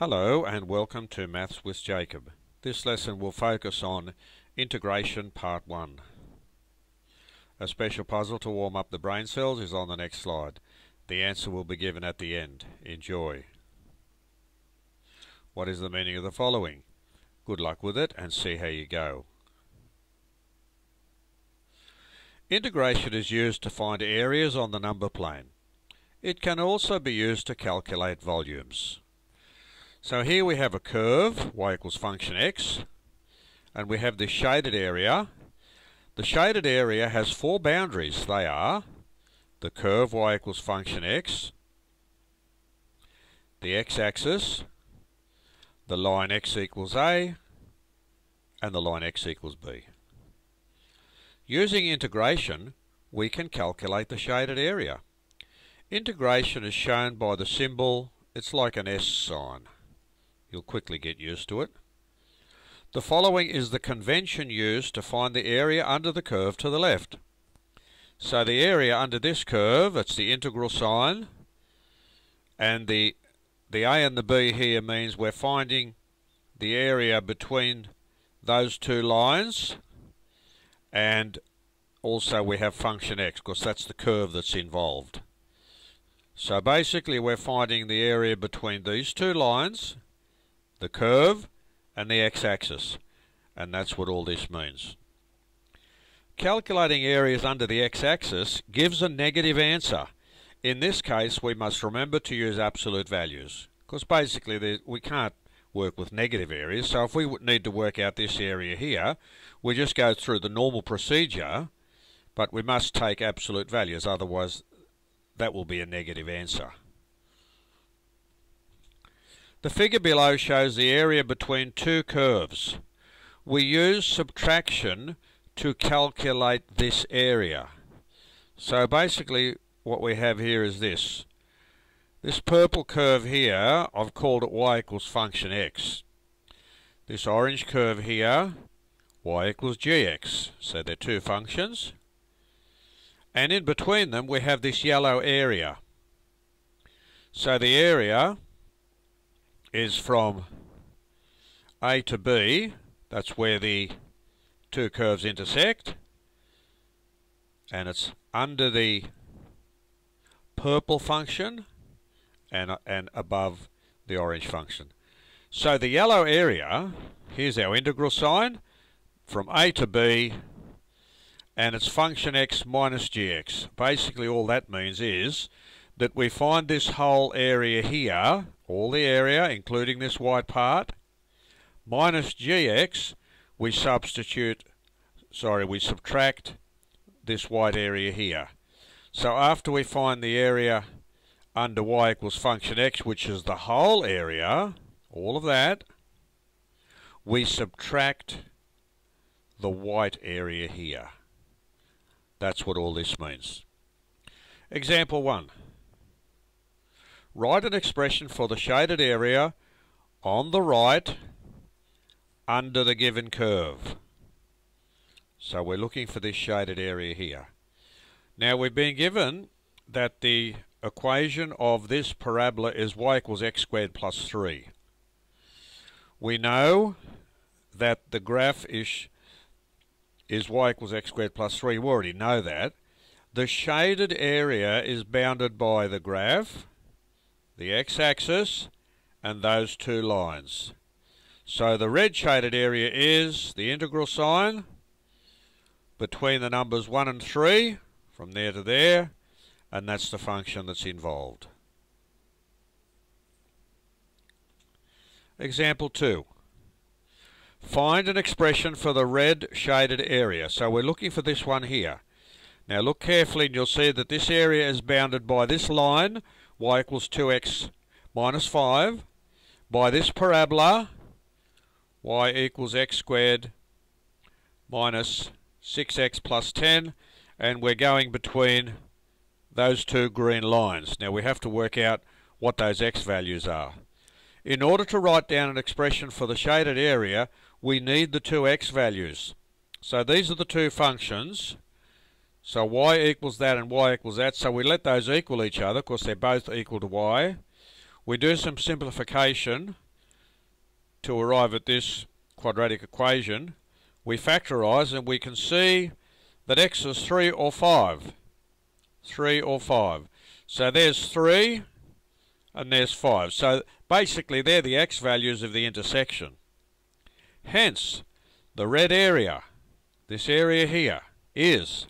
Hello and welcome to Maths with Jacob. This lesson will focus on integration part 1. A special puzzle to warm up the brain cells is on the next slide. The answer will be given at the end. Enjoy. What is the meaning of the following? Good luck with it and see how you go. Integration is used to find areas on the number plane. It can also be used to calculate volumes. So here we have a curve, y equals function x, and we have this shaded area. The shaded area has four boundaries. They are the curve y equals function x, the x-axis, the line x equals a, and the line x equals b. Using integration, we can calculate the shaded area. Integration is shown by the symbol, it's like an S sign. You'll quickly get used to it. The following is the convention used to find the area under the curve to the left. So the area under this curve, it's the integral sign, and the, the A and the B here means we're finding the area between those two lines, and also we have function x, because that's the curve that's involved. So basically we're finding the area between these two lines, the curve and the x-axis. And that's what all this means. Calculating areas under the x-axis gives a negative answer. In this case we must remember to use absolute values. Because basically we can't work with negative areas. So if we need to work out this area here, we just go through the normal procedure, but we must take absolute values, otherwise that will be a negative answer. The figure below shows the area between two curves. We use subtraction to calculate this area. So basically what we have here is this. This purple curve here, I've called it y equals function x. This orange curve here, y equals gx. So they're two functions and in between them we have this yellow area. So the area is from A to B, that's where the two curves intersect, and it's under the purple function and, and above the orange function. So the yellow area, here's our integral sign, from A to B and it's function x minus gx. Basically all that means is that we find this whole area here, all the area including this white part, minus gx, we substitute, sorry, we subtract this white area here. So after we find the area under y equals function x, which is the whole area, all of that, we subtract the white area here. That's what all this means. Example 1. Write an expression for the shaded area on the right under the given curve. So we're looking for this shaded area here. Now we've been given that the equation of this parabola is y equals x squared plus 3. We know that the graph is is y equals x squared plus 3. We already know that. The shaded area is bounded by the graph, the x-axis, and those two lines. So the red shaded area is the integral sign between the numbers 1 and 3, from there to there, and that's the function that's involved. Example 2. Find an expression for the red shaded area. So we're looking for this one here. Now look carefully and you'll see that this area is bounded by this line, y equals 2x minus 5, by this parabola, y equals x squared minus 6x plus 10, and we're going between those two green lines. Now we have to work out what those x values are. In order to write down an expression for the shaded area, we need the two x values. So these are the two functions. So y equals that and y equals that. So we let those equal each other because they're both equal to y. We do some simplification to arrive at this quadratic equation, we factorise and we can see that x is 3 or 5. 3 or 5. So there's 3 and there's 5. So basically they're the x values of the intersection. Hence, the red area, this area here, is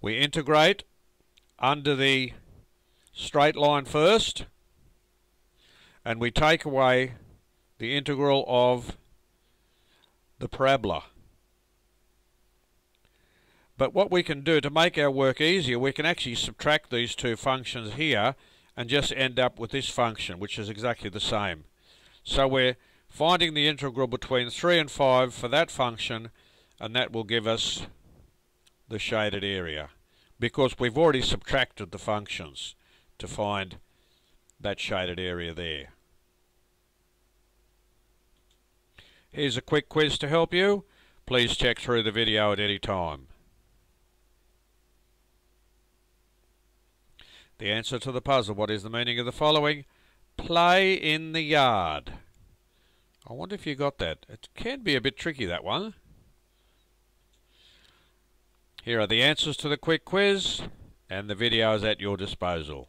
we integrate under the straight line first and we take away the integral of the parabola. But what we can do to make our work easier, we can actually subtract these two functions here and just end up with this function, which is exactly the same. So we're finding the integral between 3 and 5 for that function, and that will give us the shaded area, because we've already subtracted the functions to find that shaded area there. Here's a quick quiz to help you. Please check through the video at any time. The answer to the puzzle, what is the meaning of the following? Play in the yard. I wonder if you got that. It can be a bit tricky, that one. Here are the answers to the quick quiz, and the video is at your disposal.